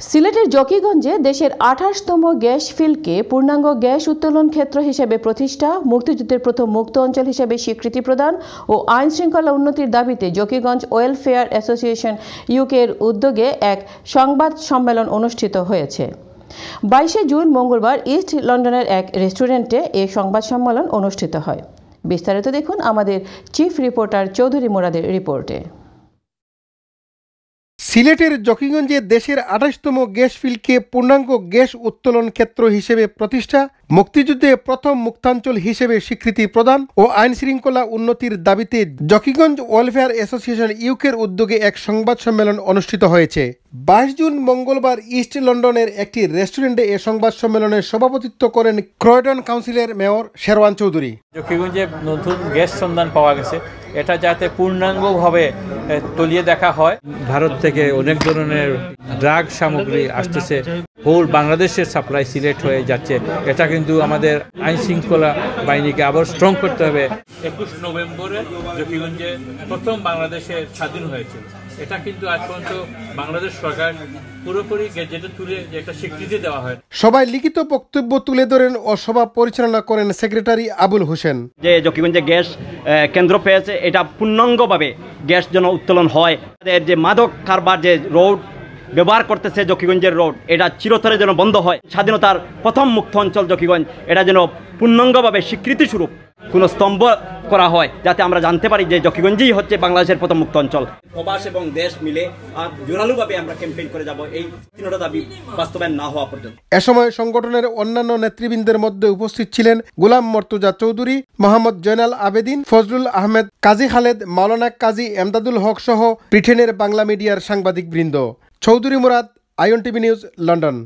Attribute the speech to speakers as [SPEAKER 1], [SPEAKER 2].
[SPEAKER 1] সিলেটের জকিগঞ্জে দেশের আঠাশতম গ্যাস ফিল্ডকে পূর্ণাঙ্গ গ্যাস উত্তোলন ক্ষেত্র হিসেবে প্রতিষ্ঠা, মুক্তিযুদ্ধের প্রথম মুক্ত অঞ্চল হিসেবে স্বীকৃতি প্রদান ও আইন শৃঙ্খলা উন্নতির দাবিতে জকিগঞ্জ ওয়েলফেয়ার অ্যাসোসিয়েশন ইউকের উদ্যোগে এক সংবাদ সম্মেলন অনুষ্ঠিত হয়েছে। বাইশে জুন মঙ্গলবার ইস্ট লন্ডনের এক রেস্টুরেন্টে এই সংবাদ সম্মেলন অনুষ্ঠিত হয়। বিস্তারিত দেখুন আমাদের চিফ রিপোর্টার চৌধুরী মোরাদের রিপোর্টে।
[SPEAKER 2] সিলেটের জকিগঞ্জে দেশের আঠাশতম গ্যাস ফিল্ডকে পূর্ণাঙ্গ গ্যাস উত্তোলন ক্ষেত্র হিসেবে প্রতিষ্ঠা। মুক্তিযুদ্ধে প্রথম মুক্তাঞ্চল হিসেবে স্বীকৃতি প্রদান ও আইন শৃঙ্খলা উন্নতির দাবিতে জকিগঞ্জ ওয়েলফেয়ার অ্যাসোসিয়েশন ইউকের উদ্যোগে এক সংবাদ সম্মেলন অনুষ্ঠিত হয়েছে। বাইশ জুন মঙ্গলবার ইস্ট লন্ডনের একটি রেস্টুরেন্টে এ সংবাদ সম্মেলনের সভাপতিত্ব করেন ক্রয়ডন কাউন্সিলের মেয়র শেরওয়ান চৌধুরী।
[SPEAKER 3] জকিগঞ্জে নতুন গ্যাস সন্ধান পাওয়া গেছে। এটা যাতে পূর্ণাঙ্গভাবে তলিয়ে দেখা হয়। ভারত থেকে অনেক ধরনের ড্রাগ সামগ্রী আসতেছে। হোল বাংলাদেশের সাপ্লাই সিলেক্ট হয়ে যাচ্ছে। এটা কিন্তু আমাদের আইন শৃঙ্খলা বাহিনীকে আবার স্ট্রং করতে হবে। একুশ নভেম্বরে জকিগঞ্জে প্রথম বাংলাদেশে স্বাধীন হয়েছিল এটা কিন্তু আজ পর্যন্ত বাংলাদেশ সরকার পুরোপুরি গেজেটে তুলে একটা স্বীকৃতি দেওয়া হয়।
[SPEAKER 2] সবাই লিখিত বক্তব্য তুলে ধরেন ও সভা পরিচালনা করেন সেক্রেটারি আবুল হোসেন।
[SPEAKER 4] যে জকিগঞ্জে গ্যাস কেন্দ্র পেয়েছে এটা পূর্ণাঙ্গভাবে গ্যাস যেন উত্তোলন হয়। তাদের যে মাদক কারবার যে রোড ব্যবহার করতেছে জকিগঞ্জের রোড। এটা চিরতরে যেন বন্ধ হয়। স্বাধীনতার প্রথম মুক্ত অঞ্চল জকিগঞ্জ। এটা যেন পূর্ণাঙ্গভাবে স্বীকৃতি স্বরূপ কোনো স্তম্ভ করা হয় যাতে আমরা জানতে পারি যে জকিগঞ্জই হচ্ছে বাংলাদেশের প্রথম মুক্ত অঞ্চল। প্রবাস এবং দেশ মিলে আর জোরালোভাবে আমরা ক্যাম্পেইন করে যাব। এই তিনটা দাবি বাস্তবায়ন না হওয়া পর্যন্ত।
[SPEAKER 2] এ সময় সংগঠনের অন্যান্য নেতৃবৃন্দের মধ্যে উপস্থিত ছিলেন গুলাম মর্তুজা চৌধুরী মোহাম্মদ জয়নাল আবেদিন ফজলুল আহমেদ কাজী খালেদ মাওলানা কাজী এমদাদুল হক সহ ব্রিটেনের বাংলা মিডিয়ার সাংবাদিক Chowdhury Murad I T V news London